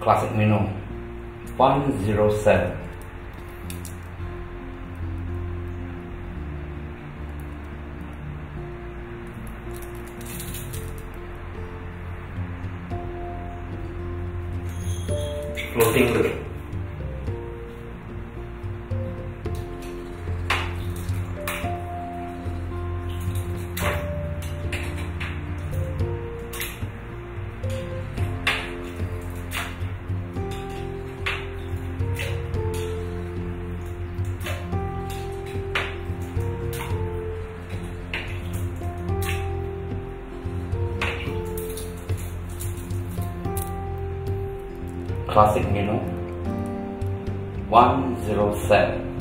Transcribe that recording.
classic menu. 107 floating dulu classic menu 107